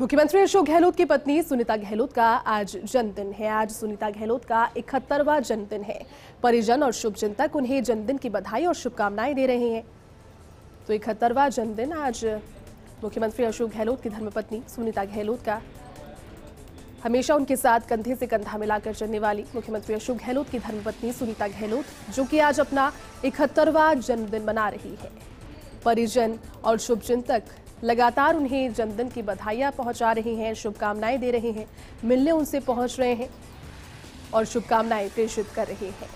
मुख्यमंत्री अशोक गहलोत की पत्नी सुनीता गहलोत का आज जन्मदिन है। आज सुनीता गहलोत का इकहत्तरवा जन्मदिन है। परिजन और शुभ चिंतक उन्हें जन्मदिन की बधाई और शुभकामनाएँ दे रहे हैं। तो इकहत्तरवा जन्मदिन आज मुख्यमंत्री अशोक गहलोत की धर्मपत्नी सुनीता गहलोत का हमेशा उनके साथ कंधे से कंधा मिलाकर चलने वाली मुख्यमंत्री अशोक गहलोत की धर्मपत्नी सुनीता गहलोत, जो कि आज अपना इकहत्तरवा जन्मदिन मना रही है। परिजन और शुभचिंतक लगातार उन्हें जन्मदिन की बधाइयाँ पहुँचा रहे हैं, शुभकामनाएँ दे रहे हैं, मिलने उनसे पहुँच रहे हैं और शुभकामनाएँ प्रेषित कर रहे हैं।